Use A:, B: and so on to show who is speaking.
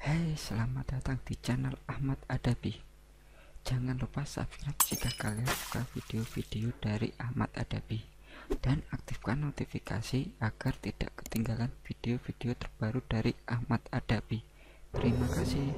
A: Hai, selamat datang di channel Ahmad Adabi. Jangan lupa subscribe jika kalian suka video-video dari Ahmad Adabi dan aktifkan notifikasi agar tidak ketinggalan video-video terbaru dari Ahmad Adabi. Terima kasih.